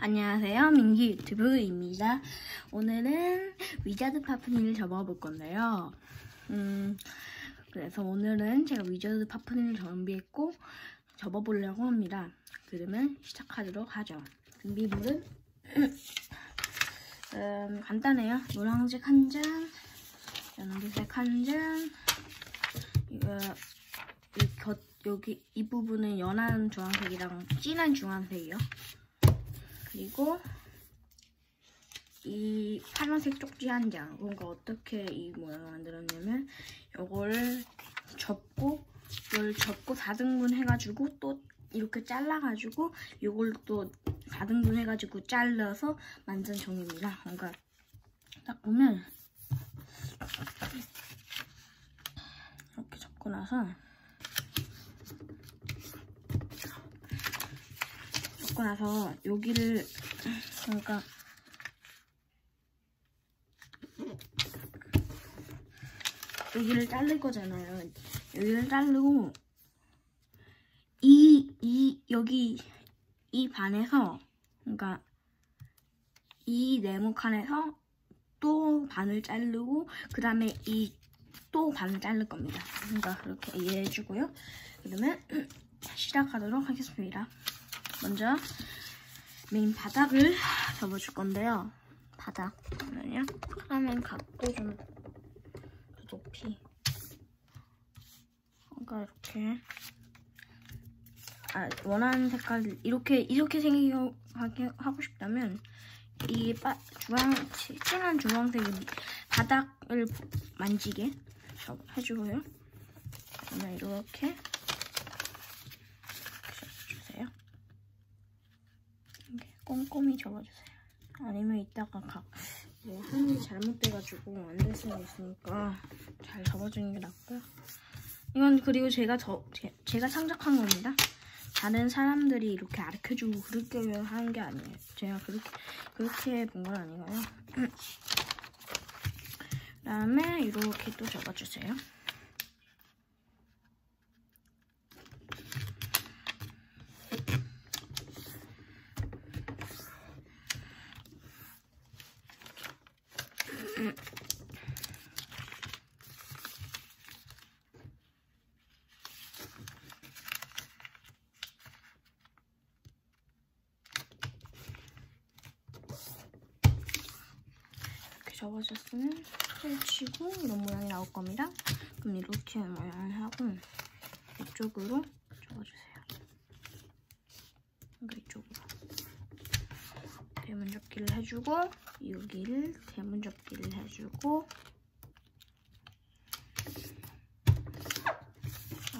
안녕하세요. 민기 유튜브입니다. 오늘은 위자드 파프니를 접어볼 건데요. 음, 그래서 오늘은 제가 위자드 파프니를 준비했고 접어보려고 합니다. 그러면 시작하도록 하죠. 준비물은 음, 간단해요. 노란색 한 잔, 연두색 한 잔, 이거 이 곁, 여기 이 부분은 연한 주황색이랑 진한 주황색이요. 그리고 이 파란색 쪽지 한 장. 그러니까 어떻게 이 모양을 만들었냐면 이걸 접고 이걸 접고 4등분 해가지고 또 이렇게 잘라가지고 이걸 또 4등분 해가지고 잘라서 만든 종입니다. 그러니까 딱 보면 이렇게 접고 나서 접고 나서 여기를 그러니까 여기를 자를 거잖아요. 여기를 자르고 이, 이, 여기 이 반에서 그러니까 이 네모 칸에서 또 반을 자르고 그 다음에 이 또 반을 자를 겁니다. 그러니까 그렇게 이해해 주고요. 그러면 시작하도록 하겠습니다. 먼저 메인 바닥을 접어줄 건데요. 바닥. 잠깐만요. 카라멜 갖고 좀 높이. 그러니까 이렇게 아, 원하는 색깔 이렇게 이렇게 생기게 하고 싶다면 이 빠, 주황 진한 주황색 바닥을 만지게 해주고요. 그러면 이렇게 주세요. 이렇게 꼼꼼히 접어주세요. 아니면 이따가 각 뭐, 한이 잘못돼가지고 안 될 수가 있으니까 잘 접어주는 게 낫고요. 이건 그리고 제가 저 제, 제가 창작한 겁니다. 다른 사람들이 이렇게 가르쳐주고 그렇게 하는 게 아니에요. 제가 그렇게 그렇게 본 건 아니고요. 그 다음에 이렇게 또 접어주세요. 접어줬으면 펼치고 이런 모양이 나올 겁니다. 그럼 이렇게 모양을 하고 이쪽으로 접어주세요. 이쪽으로 대문 접기를 해주고 여기를 대문 접기를 해주고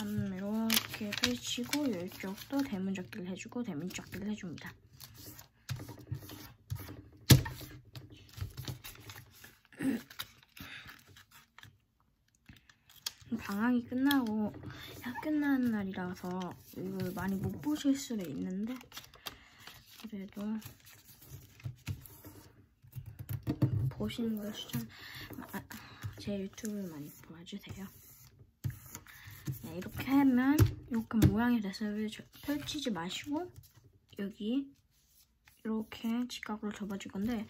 음, 이렇게 펼치고 이쪽도 대문 접기를 해주고 대문 접기를 해줍니다. 방학이 끝나고 학교 끝나는 날이라서 이걸 많이 못 보실 수도 있는데 그래도 보시는 걸 추천 아, 제 유튜브를 많이 봐주세요. 네, 이렇게 하면 이렇게 모양이 됐어요 펼치지 마시고 여기 이렇게 직각으로 접어줄 건데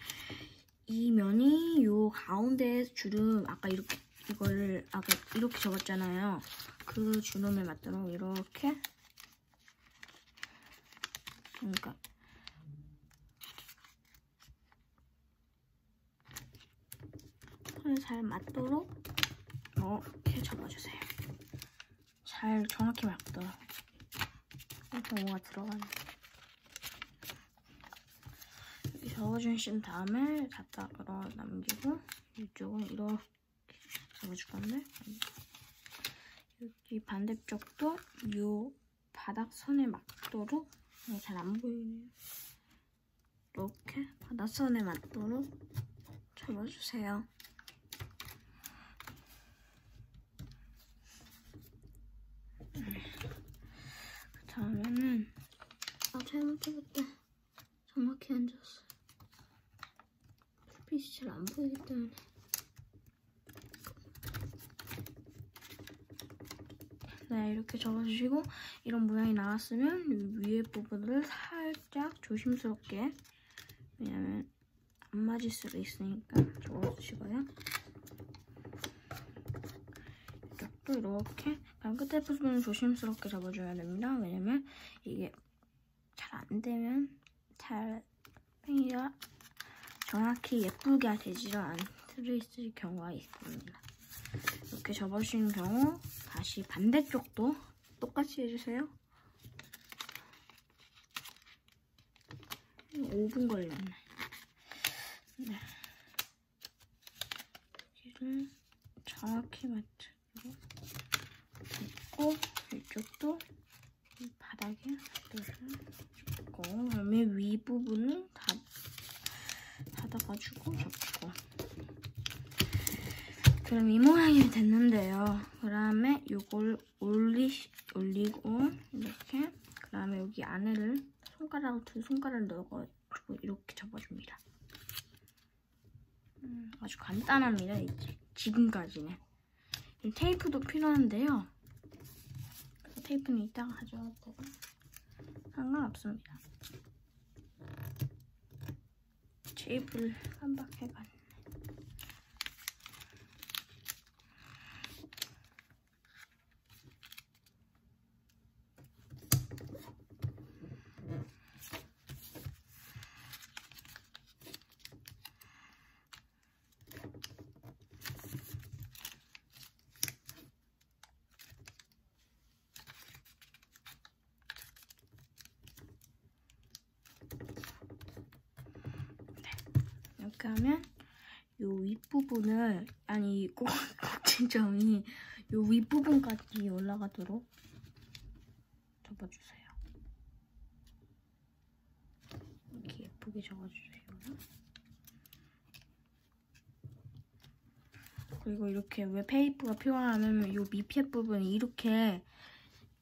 이 면이 요 가운데 주름 아까 이렇게 이거를 아까 이렇게 접었잖아요. 그 주름에 맞도록 이렇게 그러니까 손에 잘 맞도록 이렇게 접어주세요. 잘 정확히 맞도록 이렇게 뭐가 들어가는 이렇게 접어주신 다음에 바닥으로 남기고 이쪽은 이렇게 잡아줄 건데 여기 반대쪽도 이 바닥선에 맞도록 잘 안 보이네요. 이렇게 바닥선에 맞도록 접어주세요. 그 다음에는 아 잘못 접었다. 정확히 앉았어. 불빛이 잘 안 보이기 때문에 네, 이렇게 접어주시고 이런 모양이 나왔으면 위에 부분을 살짝 조심스럽게 왜냐면 안 맞을 수도 있으니까 적어주시고요. 이쪽도 이렇게 그냥 끝에 부분은 조심스럽게 접어줘야 됩니다. 왜냐면 이게 잘 안 되면 잘 팽이가 정확히 예쁘게 되지를 않을 있을 경우가 있습니다. 이렇게 접어주신 경우 다시 반대쪽도 똑같이 해주세요. 5분 걸렸네. 네. 여기를 정확히 맞추고 있고 이쪽도 바닥에 접고 그다음에 위 부분을 다 닫아가지고 접고 그럼 이 모양이 됐는데요. 그 다음에 이걸 올리, 올리고 이렇게 그 다음에 여기 안에를 손가락 두 손가락을 넣어가지고 이렇게 접어줍니다. 음, 아주 간단합니다. 이제 지금까지는 테이프도 필요한데요. 테이프는 이따가 가져와도 되고 상관없습니다. 테이프를 깜빡해봤 네. 이렇게 하면 요 윗부분을 아니 꼭 꼭지점이 요 윗부분까지 올라가도록 접어주세요. 이렇게 예쁘게 접어주세요. 그리고 이렇게 왜 페이프가 필요하냐면 요 밑에 부분이 이렇게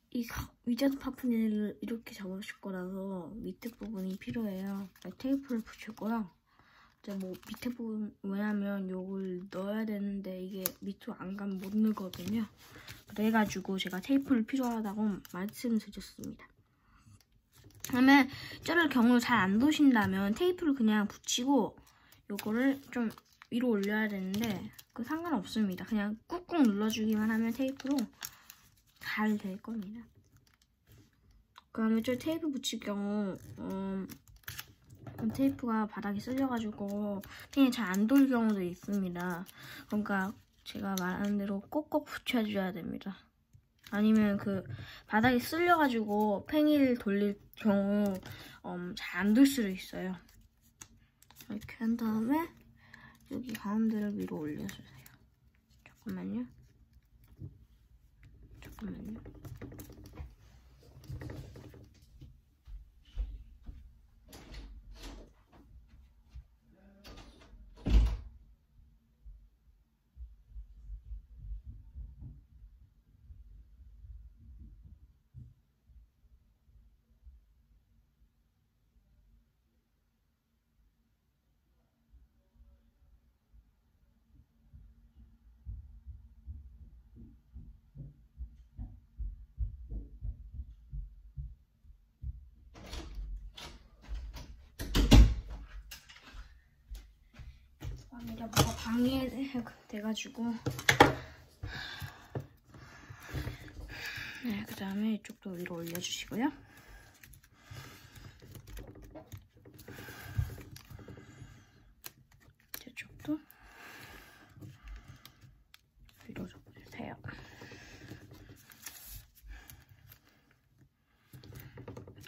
이 위자드 파프니를 이렇게 접으실 거라서 밑에 부분이 필요해요. 테이프를 붙일 거요. 뭐 밑에 부분 왜냐면 요걸 넣어야 되는데 이게 밑으로 안 가면 못 넣거든요. 그래가지고 제가 테이프를 필요하다고 말씀드렸습니다. 그러면 저를 경우 잘 안 도신다면 테이프를 그냥 붙이고 요거를 좀 위로 올려야 되는데 그 상관없습니다. 그냥 꾹꾹 눌러주기만 하면 테이프로 잘 될 겁니다. 그러면 저 테이프 붙일 경우 음, 테이프가 바닥에 쓸려가지고 펜이 잘 안 돌 경우도 있습니다. 그러니까 제가 말하는 대로 꼭꼭 붙여줘야 됩니다. 아니면 그 바닥에 쓸려가지고 팽이를 돌릴 경우 음, 잘안 돌 수도 있어요. 이렇게 한 다음에 여기 가운데를 위로 올려주세요. 잠깐만요. 잠깐만요. 아니라 뭐가 방해 돼가지고 네, 그 다음에 이쪽도 위로 올려주시고요. 이쪽도 위로 접어주세요.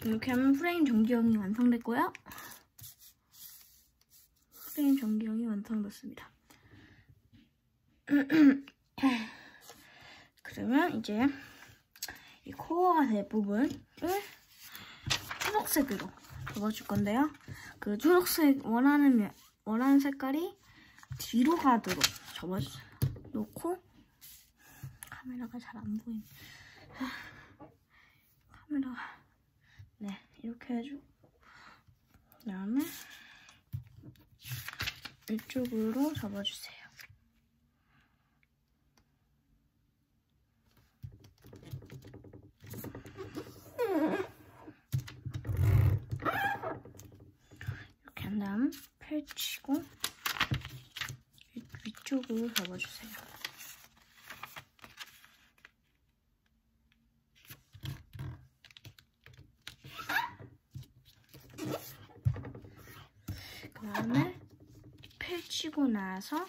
이렇게 하면 프레임 전기형이 완성됐고요. 프레임 전기형이 완성됐습니다. 그러면 이제 이 코어가 될 부분을 초록색으로 접어줄 건데요. 그 초록색 원하는 원하는 색깔이 뒤로 가도록 접어 놓고 카메라가 잘 안 보임. 카메라가 네 이렇게 해주고 그다음에 이쪽으로 접어주세요. 다음 펼치고 위- 위쪽으로 접어주세요. 그 다음에 펼치고 나서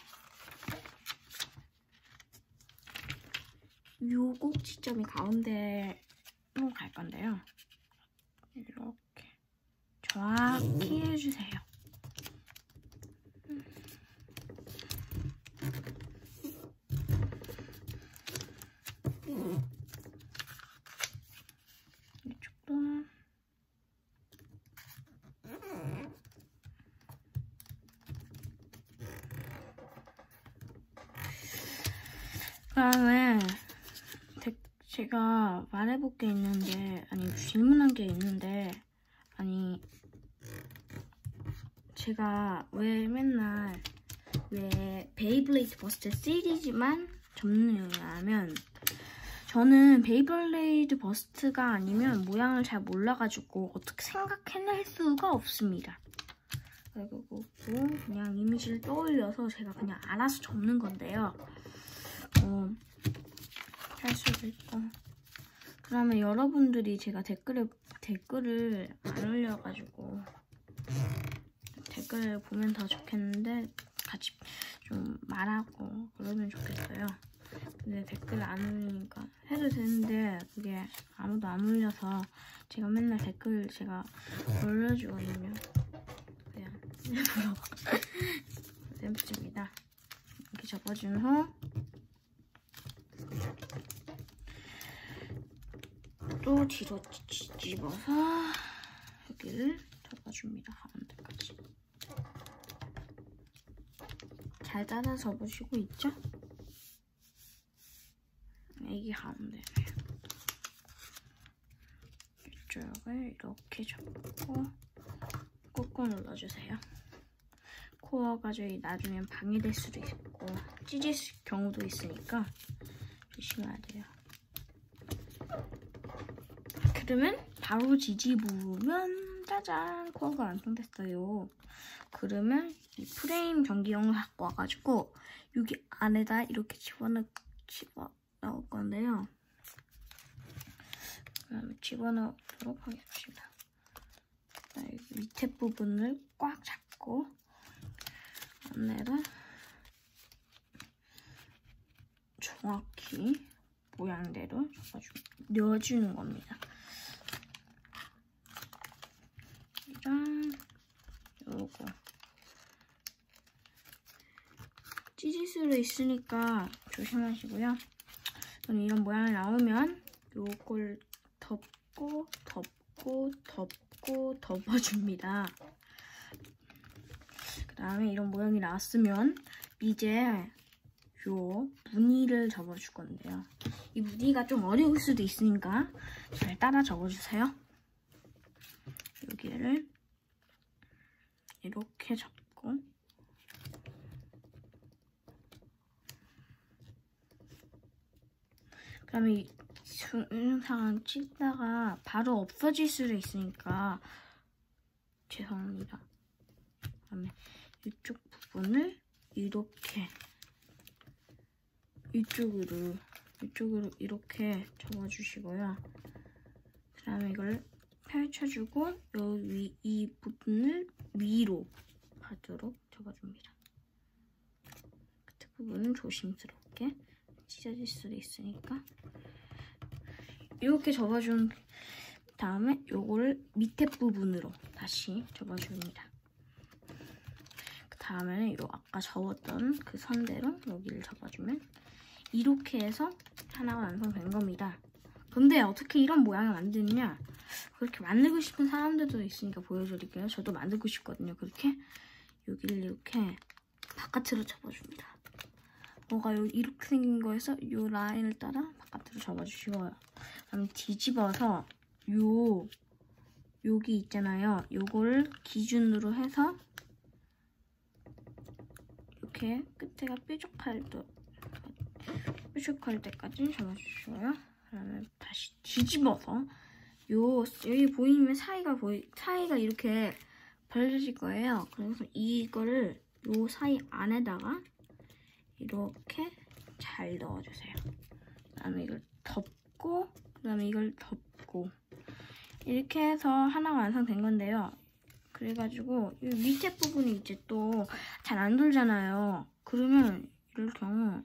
요 꼭지점이 가운데로 갈 건데요. 이렇게 정확히 해주세요. 이쪽도 그다음에 데- 제가 말해볼 게 있는데 아니 질문한 게 있는데 아니 제가 왜 맨날 왜 Beyblade Burst 시리즈만 접느냐면 저는 Beyblade Burst가 아니면 모양을 잘 몰라가지고 어떻게 생각해낼 수가 없습니다. 그리고 그냥 이미지를 떠올려서 제가 그냥 알아서 접는 건데요. 어, 할 수도 있고. 그러면 여러분들이 제가 댓글에 댓글을 안 올려가지고 댓글 보면 더 좋겠는데 같이 좀 말하고 그러면 좋겠어요. 근데 댓글 안 올리니까 해도 되는데 그게 아무도 안 올려서 제가 맨날 댓글 제가 올려주거든요. 그냥 일부러 샘플입니다. 이렇게 접어준 후 또 뒤로 뒤집어서 여기를 접어줍니다. 가운데까지. 잘 따라 접으시고 있죠? 이게 가운데예요. 이쪽을 이렇게 접고 꾹꾹 눌러주세요. 코어가 저희 나중엔 방해될 수도 있고 찢을 경우도 있으니까 조심해야 돼요. 그러면 바로 뒤집으면 짜잔 코어가 완성됐어요. 그러면 이 프레임 전기용을 갖고 와가지고 여기 안에다 이렇게 집어넣 집어 넣을 건데요. 그다음에 집어넣도록 하겠습니다. 여기 밑에 부분을 꽉 잡고 안에다 정확히 모양대로 넣어주는 겁니다. 이랑 요거 찢을 수도 있으니까 조심하시고요. 저는 이런 모양이 나오면 요걸 덮고 덮고 덮고 덮어줍니다. 그 다음에 이런 모양이 나왔으면 이제 요 무늬를 접어줄 건데요. 이 무늬가 좀 어려울 수도 있으니까 잘 따라 접어주세요. 여기를 이렇게 잡고 그 다음에 이 동영상 찍다가 바로 없어질 수도 있으니까 죄송합니다. 그 다음에 이쪽 부분을 이렇게 이쪽으로 이쪽으로 이렇게 접어주시고요. 그 다음에 이걸 펼쳐주고 여기 이 부분을 위로 가도록 접어줍니다. 끝에 부분은 조심스럽게 찢어질 수도 있으니까 이렇게 접어준 다음에 요거를 밑에 부분으로 다시 접어줍니다. 그 다음에는 요 아까 접었던 그 선대로 여기를 접어주면 이렇게 해서 하나가 완성된 겁니다. 근데 어떻게 이런 모양을 만드느냐 그렇게 만들고 싶은 사람들도 있으니까 보여드릴게요. 저도 만들고 싶거든요. 그렇게 여기를 이렇게 바깥으로 접어줍니다. 뭐가 여기 이렇게 생긴 거에서 이 라인을 따라 바깥으로 접어주시고요. 그다음 뒤집어서 요 여기 있잖아요. 요거를 기준으로 해서 이렇게 끝에가 뾰족할 때 뾰족할 때까지 접어주시고요. 그다음에 다시 뒤집어서 요 여기 보이면 사이가 보이 사이가 이렇게 벌려질 거예요. 그래서 이거를 요 사이 안에다가 이렇게 잘 넣어주세요. 그다음에 이걸 덮고 그다음에 이걸 덮고 이렇게 해서 하나가 완성된 건데요. 그래가지고 이 밑에 부분이 이제 또 잘 안 돌잖아요. 그러면 이럴 경우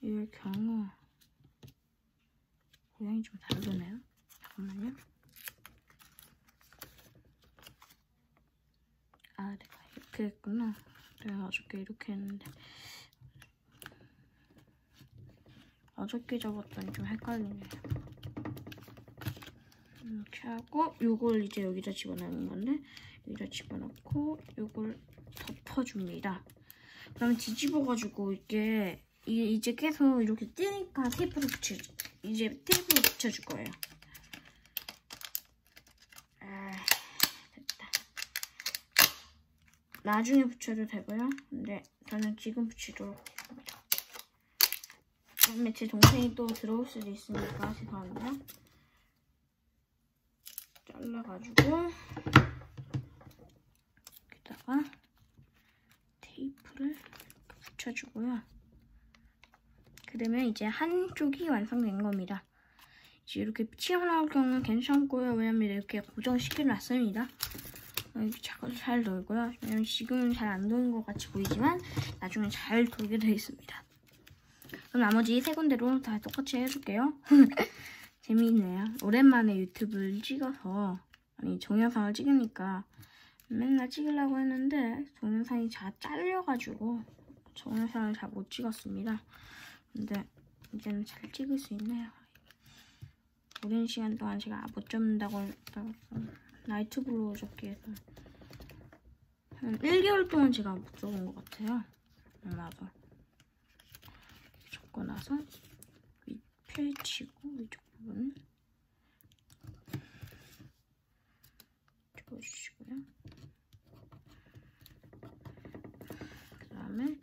이럴 경우 모양이 좀 다르네요. 잠깐만요. 아, 내가 이렇게 했구나. 내가 어저께 이렇게 했는데 어저께 접었더니 좀 헷갈리네요. 이렇게 하고 요걸 이제 여기다 집어넣는 건데 여기다 집어넣고 요걸 덮어줍니다. 그럼 뒤집어가지고 이게 이제 계속 이렇게 뜨니까 테이프를 붙여 이제 테이프를 붙여줄 거예요. 아, 됐다. 나중에 붙여도 되고요. 근데 저는 지금 붙이도록 하겠습니다. 다음에 제 동생이 또 들어올 수도 있으니까 죄송합니다. 잘라가지고 여기다가 테이프를 붙여주고요. 그러면 이제 한쪽이 완성된 겁니다. 이제 이렇게 튀어나올 경우는 괜찮고요. 왜냐면 이렇게 고정시켜 놨습니다. 이렇게 잘 돌고요. 왜냐면 지금은 잘 안 도는 것 같이 보이지만 나중에 잘 돌게 되어 있습니다. 그럼 나머지 세 군데로 다 똑같이 해줄게요. 재미있네요. 오랜만에 유튜브를 찍어서 아니 동영상을 찍으니까 맨날 찍으려고 했는데 동영상이 잘 잘려가지고 동영상을 잘 못 찍었습니다. 근데 이제는 잘 찍을 수 있네요. 오랜 시간 동안 제가 못 접는다고 했다고 나이트 접기 해서 한 1개월 동안 제가 못 접은 것 같아요. 아마도 접고 나서 위 펼치고 이쪽 부분을 접어주시고요. 그 다음에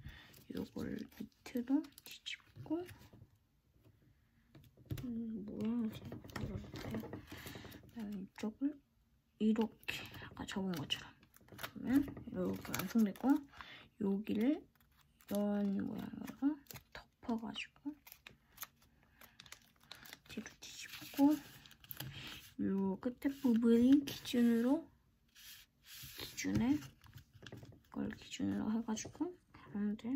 요걸 밑으로 뒤집 고 음, 모양을 잘 그려볼게요. 그다음에 이쪽을 이렇게 아까 접은 것처럼. 그러면 이렇게 완성됐고 여기를 이런 모양으로 덮어가지고 뒤로 뒤집고 요 끝에 부분이 기준으로 기준에 걸 기준으로 해가지고 가운데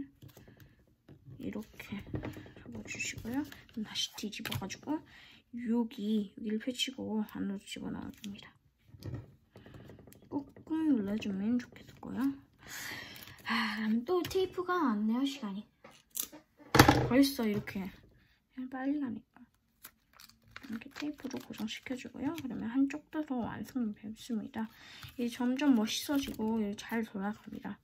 이렇게 잡아주시고요. 다시 뒤집어가지고 여기 여기를 펼치고 안으로 집어넣어줍니다. 꾹꾹 눌러주면 좋겠고요. 아, 그럼 또 테이프가 왔네요 시간이. 벌써 이렇게 빨리 가니까 이렇게 테이프로 고정시켜주고요. 그러면 한쪽도 더 완성이 뵙습니다. 이게 점점 멋있어지고 잘 돌아갑니다.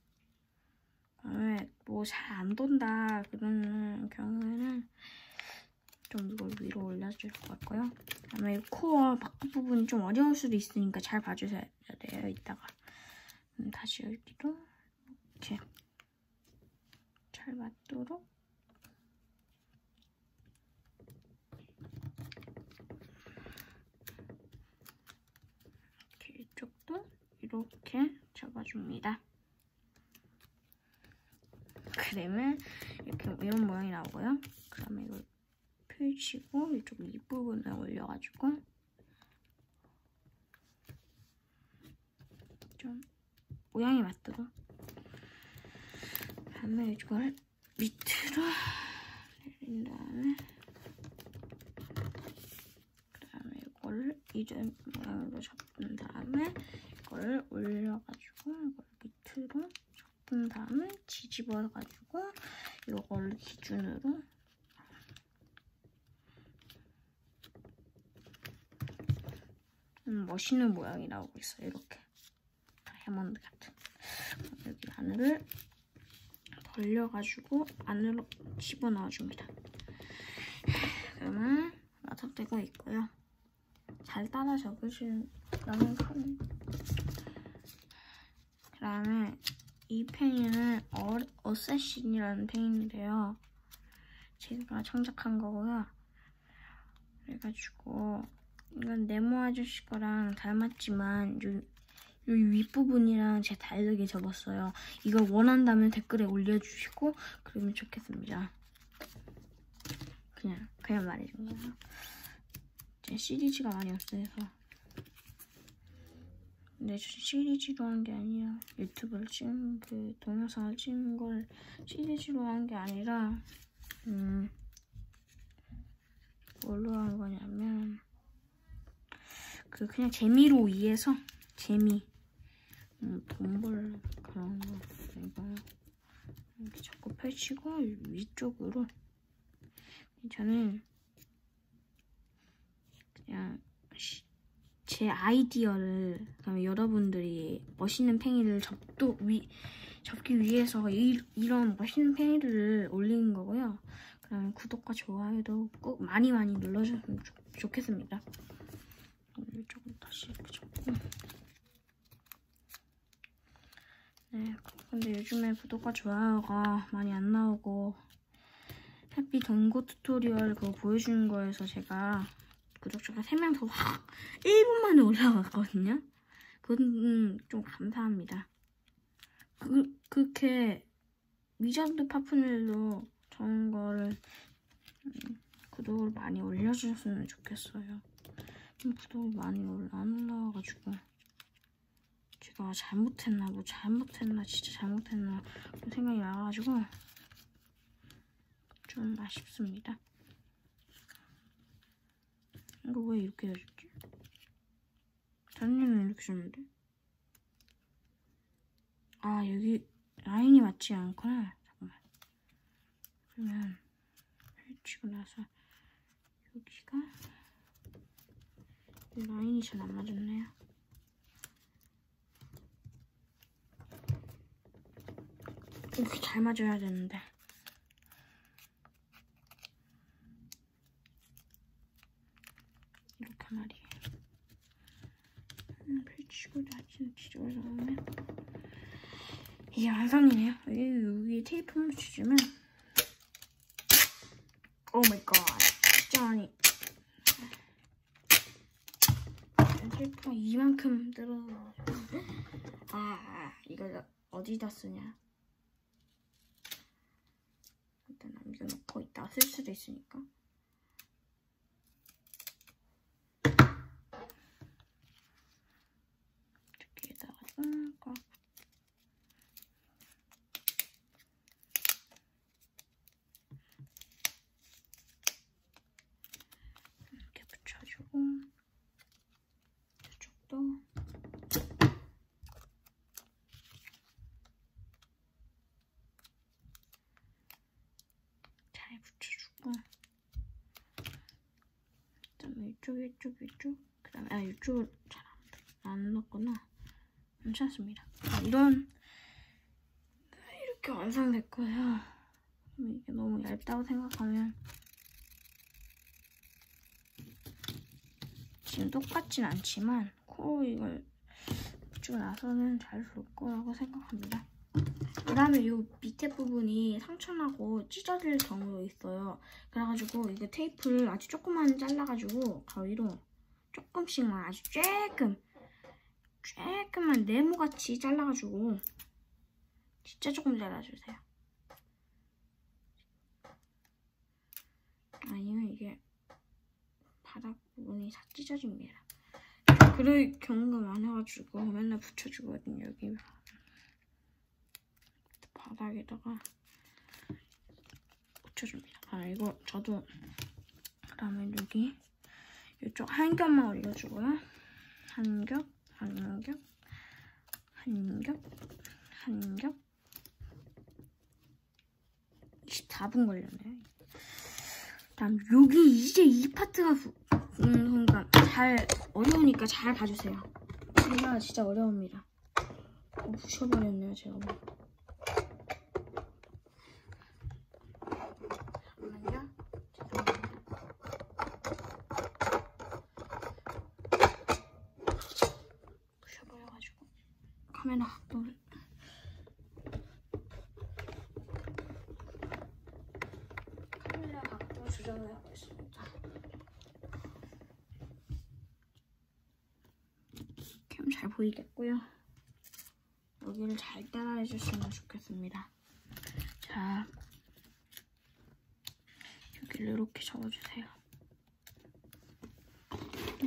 뭐 잘 안 돈다 그러는 경우에는 좀 이걸 위로 올려줄 것 같고요. 그다음에 코어 바깥 부분이 좀 어려울 수도 있으니까 잘 봐주셔야 돼요. 이따가 음, 다시 여기도 이렇게 잘 맞도록 이렇게 이쪽도 이렇게 잡아줍니다. 그러면 이렇게 이런 모양이 나오고요. 그 다음에 이걸 펼치고 이쪽 윗부분을 올려가지고 좀 모양이 맞도록 다음에 이걸 밑으로 내린 다음에 그 다음에 이거를 이전 모양으로 접은 다음에 이걸 올려가지고 이걸 밑으로 접은 다음에 뒤집어가지고 이걸 기준으로 음, 멋있는 모양이 나오고 있어요. 이렇게 다이아몬드 같은 여기 안을 벌려가지고 안으로 집어넣어줍니다. 그러면 완성되고 있고요. 잘 따라 접으시면 너무 편해. 그 다음에 이 펜은 어, 어세신이라는 펜인데요. 제가 창작한 거고요. 그래가지고 이건 네모 아저씨 거랑 닮았지만 요, 여기 윗부분이랑 제 다르게 접었어요. 이걸 원한다면 댓글에 올려주시고 그러면 좋겠습니다. 그냥 그냥 말해준 거예요. 제 시리즈가 많이 없어서 근데 저 시리즈로 한 게 아니라 유튜브를 찍은 그 동영상을 찍은 걸 시리즈로 한 게 아니라 음 뭘로 한 거냐면 그 그냥 재미로 위해서 재미. 음, 돈벌 그런 거. 이거 이렇게 자꾸 펼치고 위쪽으로. 저는 그냥 시- 제 아이디어를 그다음에 여러분들이 멋있는 팽이를 접도 위 접기 위해서 이, 이런 멋있는 팽이를 올리는 거고요. 그다음에 구독과 좋아요도 꼭 많이 많이 눌러주셨으면 좋, 좋겠습니다. 이쪽은 다시 이렇게 접고 네, 근데 요즘에 구독과 좋아요가 많이 안 나오고 햇빛 동고 tutorial 그거 보여주는 거에서 제가 구독자가 3명 더 확 1분 만에 올라왔거든요. 그건 좀 감사합니다. 그, 그렇게 Wizard Fafnir로 저런 거를 음, 구독을 많이 올려주셨으면 좋겠어요. 좀 구독이 많이 올- 안 올라와가지고 제가 잘못했나 뭐 잘못했나 진짜 잘못했나 생각이 나가지고 좀 아쉽습니다. 이거 왜 이렇게 해줬지? 다른 애는 이렇게 줬는데? 아 여기 라인이 맞지 않구나. 잠깐만. 그러면 펼치고 나서 여기가 이 라인이 잘 안 맞았네요. 이렇게 잘 맞아야 되는데. 이렇게 말이에요. 음, 펼치고 다시 뒤집어서 오면 이게 완성이네요. 여기, 여기 테이프 묻혀주면. oh my god. 많이 테이프가 이만큼 들어가지고. 아 이걸 어디다 쓰냐. 일단 남겨놓고 이따 쓸 수도 있으니까 여기에다가 꽉 이렇게 붙여주고 이쪽도. 잘 붙여주고. 그다음에 이쪽 이쪽 이쪽. 그다음에 아 이쪽을 잘안 넣었구나 괜찮습니다 자, 이런 이렇게 완성됐고요 이게 너무 얇다고 생각하면 지금 똑같진 않지만 코로 이걸 붙이고 나서는 잘 줄 거라고 생각합니다. 그 다음에 이 밑에 부분이 상처나고 찢어질 경우도 있어요. 그래가지고 이거 테이프를 아주 조금만 잘라가지고 가위로 조금씩만 아주 조금 조금만 네모같이 잘라가지고 진짜 조금 잘라주세요. 아니면 이게 바닥 부분이 다 찢어집니다. 그럴 경우가 많아가지고 맨날 붙여주거든요. 여기 바닥에다가 붙여줍니다. 아 이거 저도 그다음에 여기 이쪽 한 겹만 올려주고요. 한 겹, 한 겹, 한 겹, 한 겹. 24분 걸렸네요. 다음 여기 이제 이 파트가 부, 음, 그러니까 잘 어려우니까 잘 봐주세요. 이거 진짜 어려웁니다. 어, 부셔버렸네요 제가. 뭐. 잠깐만요. 죄송합니다. 부셔버려가지고 카메라 각도를 카메라 각도 조정을 하고 있습니다. cam 잘 보이겠고요. 여기를 잘 따라해 주시면 좋겠습니다. 자, 여기를 이렇게 접어주세요.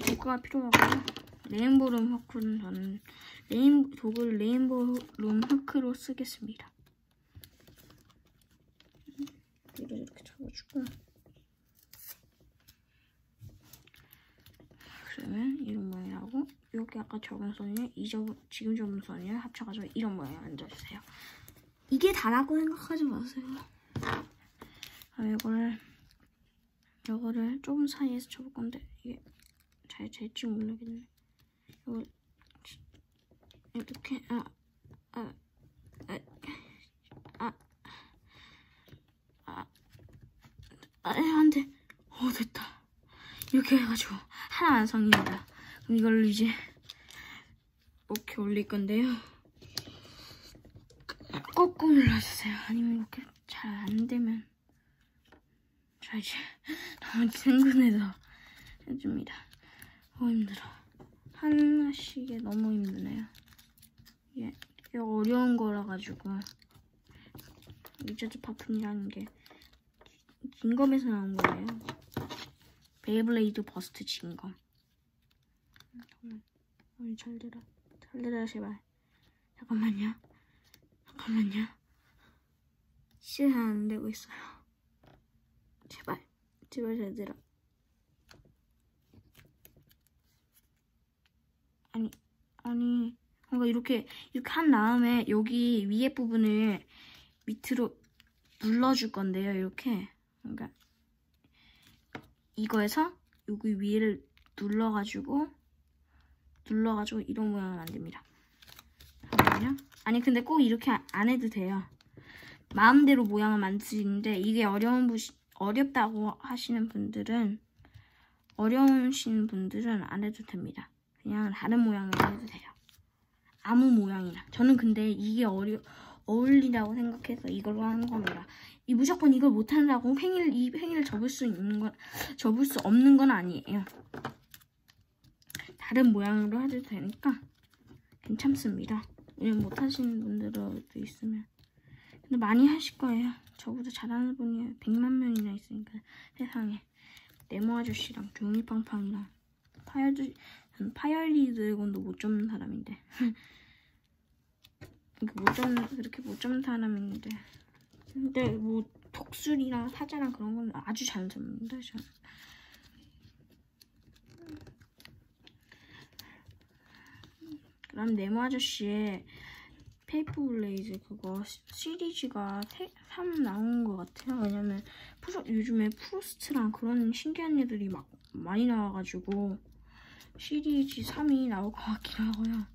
도구가 필요하고요. Rainbow Loom hook는 저는 레인 도구를 Rainbow Loom hook로 쓰겠습니다. 위로 이렇게 접어주고 그러면 이런 모양이라고 아까 접은 선이랑 이 접, 지금 접은 선이랑 합쳐가지고 이런 모양을 만들어주세요. 이게 다라고 생각하지 마세요. 아, 이거를 이거를 좁은 사이에서 접을 건데 이게 잘 될지 모르겠네. 이걸 이렇게 아, 아, 아, 아, 아, 아, 안 돼. 어, 됐다. 이렇게 해가지고 하나 완성입니다. 그럼 이걸로 이제 이렇게 올릴 건데요. 꾹꾹 눌러주세요. 아니면 이렇게 잘 안 되면 자 이제 너무 친근해서 해줍니다. 너무 힘들어. 하나씩에 너무 힘드네요. 이게, 이게 어려운 거라 가지고 리저드 파품이라는 게 진검에서 나온 거예요. Beyblade Burst 진검. 잠깐만. 어이, 잘 들어. 잘 들어, 제발. 잠깐만요. 잠깐만요. 시간 안 되고 있어요. 제발. 제발 잘 들어. 아니, 아니. 뭔가 이렇게, 이렇게 한 다음에 여기 위에 부분을 밑으로 눌러줄 건데요. 이렇게. 그러니까 이거에서 여기 위를 눌러가지고 눌러가지고 이런 모양을 만듭니다. 잠깐만요. 아니 근데 꼭 이렇게 안 해도 돼요. 마음대로 모양을 만드시는데 이게 어려운 부 어렵다고 하시는 분들은 어려우신 분들은 안 해도 됩니다. 그냥 다른 모양을 해도 돼요. 아무 모양이나. 저는 근데 이게 어려 어울리라고 생각해서 이걸로 하는 겁니다. 이 무조건 이걸 못한다고 팽이를 이 팽이를 접을 수 있는 건 접을 수 없는 건 아니에요. 다른 모양으로 해도 되니까 괜찮습니다. 왜냐면 못하시는 분들도 있으면. 근데 많이 하실 거예요. 저보다 잘하는 분이 100만 명이나 있으니까 세상에. 네모 아저씨랑 종이팡팡이랑 파열드 파열리 드래곤도 못 접는 사람인데. 못 접는 그렇게 못 접는 사람인데. 근데 뭐 독수리랑 사자랑 그런 건 아주 잘 접는데 저는 그럼 네모 아저씨의 Paper Blades 그거 시리즈가 3 나온 것 같아요. 왜냐면 프로, 요즘에 Frost랑 그런 신기한 애들이 막 많이 나와가지고 시리즈 3이 나올 것 같기도 하고요.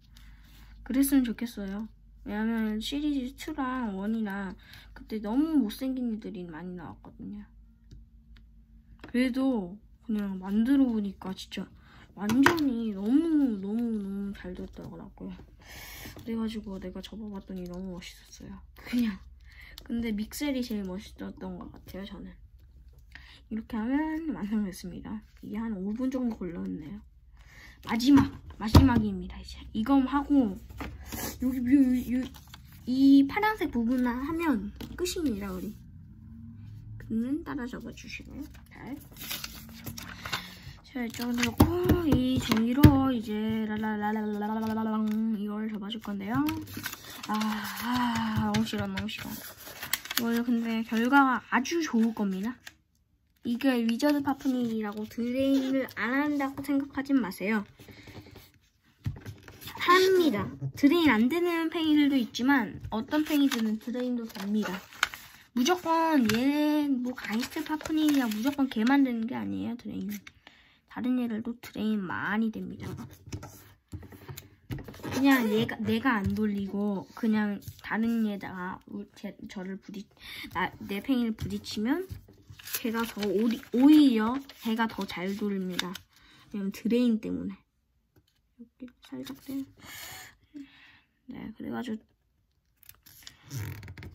그랬으면 좋겠어요. 왜냐면 시리즈 2랑 1이랑 그때 너무 못생긴 애들이 많이 나왔거든요. 그래도 그냥 만들어 보니까 진짜 완전히 너무 너무 너무 잘 됐더라고요. 그래가지고 내가 접어봤더니 너무 멋있었어요. 그냥 근데 믹셀이 제일 멋있었던 것 같아요 저는. 이렇게 하면 완성됐습니다. 이게 한 5분 정도 걸렸네요. 마지막 마지막입니다 이제 이거 하고 여기 요, 요, 이 파란색 부분만 하면 끝입니다 우리. 그는 따라 접어주시고요. 잘. 자, 이쪽으로 놓고 이 종이로 이제 랄랄랄랄랄랄랄랑 이걸 접어줄 건데요. 아, 아 너무 싫어, 너무 싫어. 이걸 근데 결과가 아주 좋을 겁니다. 이게 Wizard Fafnir이라고 drain을 안 한다고 생각하진 마세요. 합니다. drain 안 되는 팽이들도 있지만 어떤 팽이들은 drain도 됩니다. 무조건 얘뭐 Geist Fafnir이야 무조건 걔 만드는 게 아니에요 drain은. 다른 애들도 drain 많이 됩니다. 그냥 얘가 내가 안 돌리고 그냥 다른 애다가 제, 저를 부딪 나, 내 팽이를 부딪히면 걔가 더 오리, 오히려 걔가 더 잘 돌립니다. 왜냐면 drain 때문에 이렇게 살짝 떼. 네 그래가지고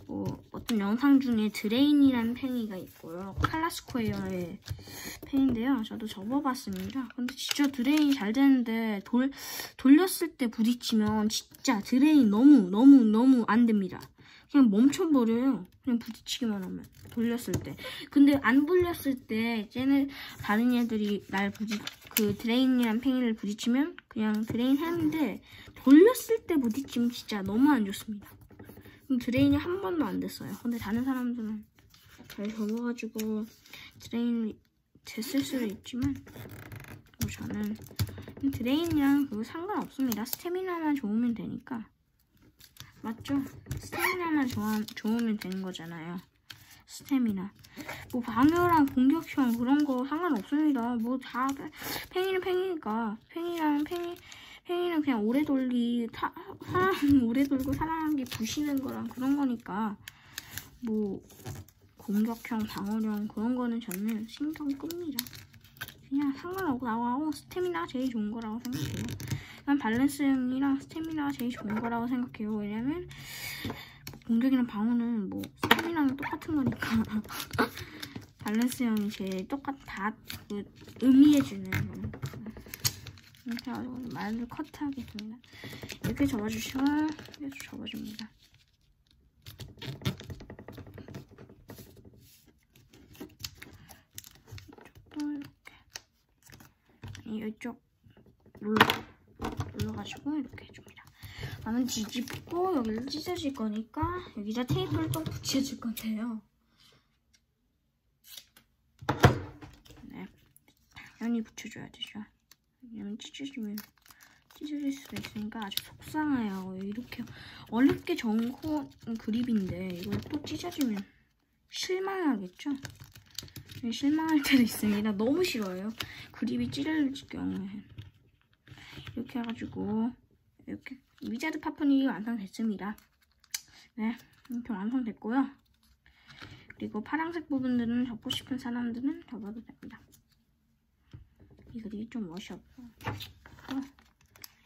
뭐, 뭐 봤던 영상 중에 drain이라는 팽이가 있고요. 칼라스퀘어의 팽인데요. 저도 접어봤습니다. 근데 진짜 drain이 잘 되는데 돌, 돌렸을 때 부딪히면 진짜 drain 너무 너무 너무 안 됩니다. 그냥 멈춰버려요. 그냥 부딪히기만 하면 돌렸을 때. 근데 안 돌렸을 때 쟤네 다른 애들이 날 부딪 그 drain이란 팽이를 부딪히면 그냥 drain 하는데 돌렸을 때 부딪히면 진짜 너무 안 좋습니다. drain이 한 번도 안 됐어요. 근데 다른 사람들은 잘 접어가지고 drain이 됐을 수도 있지만 뭐 저는 drain이랑 그거 상관없습니다. 스태미나만 좋으면 되니까 맞죠? 스태미나만 좋아, 좋으면 되는 거잖아요. 스태미나. 뭐 방어랑 공격형 그런 거 상관없습니다. 뭐 다 팽이는 팽이니까 팽이랑 팽이 팽이는 그냥 오래 돌리 사, 사람 오래 돌고 사람이 부시는 거랑 그런 거니까 뭐 공격형 방어형 그런 거는 저는 신경 끕니다. 그냥 상관없고 나하고 스태미나 제일 좋은 거라고 생각해요. 난 밸런스형이랑 스태미나가 제일 좋은 거라고 생각해요. 왜냐면 공격이랑 방어는 뭐 스태미나랑 똑같은 거니까 밸런스형이 제일 똑같 다그 의미해주는 이렇게 해가지고 말을 커트하겠습니다. 이렇게 접어주시면 이렇게 접어줍니다. 이쪽도 이렇게 이쪽 눌러 눌러가지고 이렇게 해줍니다. 나는 뒤집고 여기를 찢어질 거니까 여기다 테이프를 좀 붙여줄 건데요. 네, 당연히 붙여줘야 되죠. 왜냐면 찢어지면 찢어질 수도 있으니까 아주 속상해요. 이렇게 어렵게 정코 그립인데 이걸 또 찢어지면 실망하겠죠? 실망할 때도 있습니다. 너무 싫어요. 그립이 찢어질 경우에. 이렇게 해가지고 이렇게 위자드 파푼이 완성됐습니다. 네, 이렇게 완성됐고요. 그리고 파란색 부분들은 접고 싶은 사람들은 접어도 됩니다. 이 그립이 좀 멋이 없고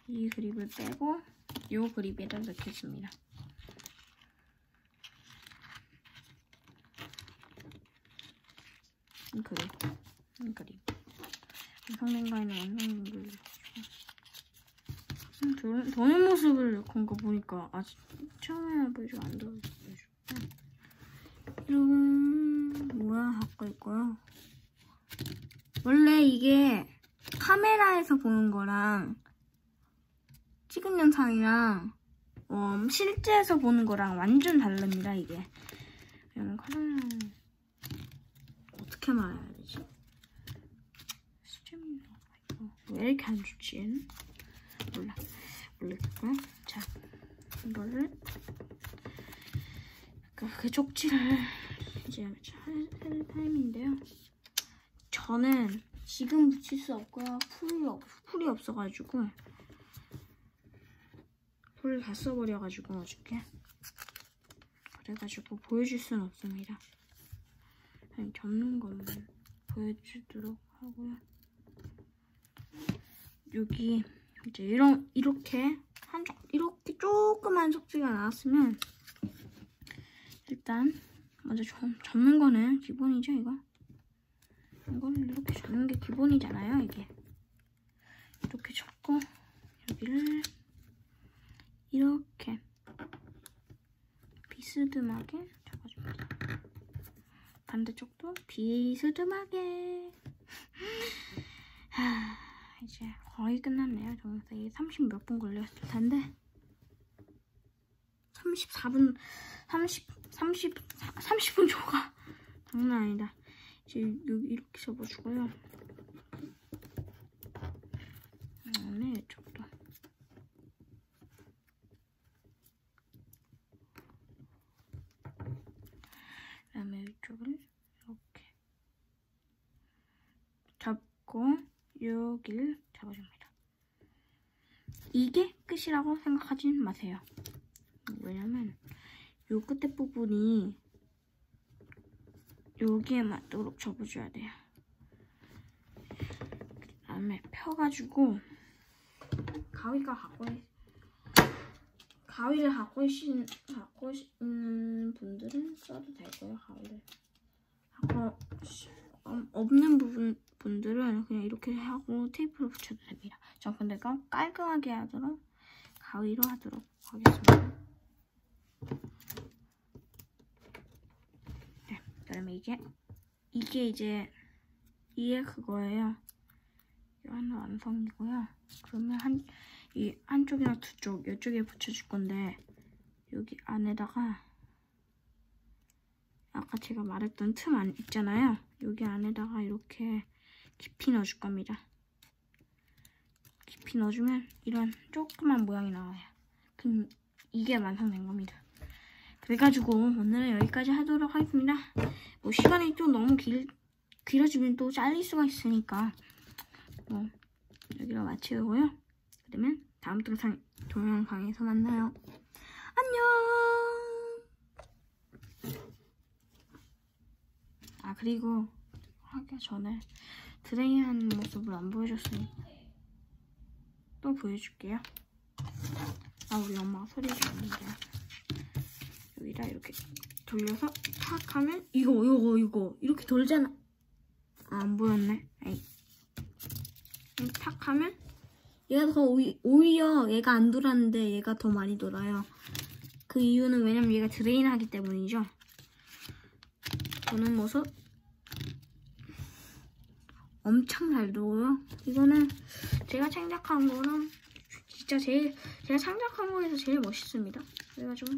이 그립을 빼고 이 그립에다 넣겠습니다. 이 그립, 이 그립. 완성된 거에는 완성된 걸로 도, 도는 모습을 건거 보니까 아직 처음에는 별로 안 좋아요. 이런 뭐야 할거 있고요. 원래 이게 카메라에서 보는 거랑 찍은 영상이랑 어, 실제에서 보는 거랑 완전 다릅니다 이게. 그러면 카메라 어떻게 말해야 되지? 왜 이렇게 안 좋지? 몰라. 모르겠고요. 자, 이거를 그, 그 쪽지를 이제 할, 할 타임인데요. 저는 지금 붙일 수 없고요. 풀이, 없, 풀이 없어가지고 풀을 다 써버려가지고 어저께 그래가지고 보여줄 수는 없습니다. 그냥 접는 것만 보여주도록 하고요. 여기 이제 이런 이렇게 한쪽 이렇게 조그만 속지가 나왔으면 일단 먼저 접, 접는 거는 기본이죠 이거 이거는 이렇게 접는 게 기본이잖아요 이게. 이렇게 접고 여기를 이렇게 비스듬하게 접어줍니다. 반대쪽도 비스듬하게. 하, 이제 거의 끝났네요. 동영상이 30 몇 분 걸렸을 텐데. 34분 30 30 30분 초가 장난 아니다. 이제 여기 이렇게 접어주고요. 네, 이쪽도 그다음에 이쪽을 이렇게 잡고 여기를 잡아줍니다. 이게 끝이라고 생각하지 마세요. 왜냐면 요 끝에 부분이 여기에 맞도록 접어줘야 돼요. 그 다음에 펴가지고 가위가 갖고 있, 가위를 갖고, 있, 갖고 있는 분들 분들은 써도 되고요 가위를 음, 없는 부분 분들은 그냥 이렇게 하고 테이프를 붙여도 됩니다. 전 근데 깔- 깔끔하게 하도록 가위로 하도록 하겠습니다. 네, 그다음에 이게 이게 이제 이게 그거예요. 이 하나 완성이고요. 그러면 한 이 한쪽이랑 두 쪽, 이쪽에 붙여줄 건데 여기 안에다가 아까 제가 말했던 틈 안 있잖아요. 여기 안에다가 이렇게 깊이 넣어줄 겁니다. 깊이 넣어주면 이런 조그만 모양이 나와요. 그럼 이게 완성된 겁니다. 그래가지고 오늘은 여기까지 하도록 하겠습니다. 뭐 시간이 좀 너무 길, 길어지면 또 잘릴 수가 있으니까 뭐 여기로 마치고요. 그러면 다음 동상, 동영상에서 만나요. 안녕! 아 그리고 하기 전에 드레이하는 모습을 안 보여줬으니 또 보여줄게요. 아 우리 엄마가 소리 지르는데 여기다 이렇게 돌려서 탁 하면 이거 이거 이거 이렇게 돌잖아. 아, 안 보였네. 에이. 탁 하면 얘가 더 오히, 오히려 얘가 안 돌았는데 얘가 더 많이 돌아요. 그 이유는 왜냐면 얘가 drain 하기 때문이죠. 도는 모습 엄청 잘 도고요. 이거는 제가 창작한 거는 진짜 제일 제가 창작한 거에서 제일 멋있습니다. 그래가지고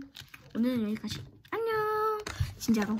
오늘은 여기까지. 안녕. 진짜로.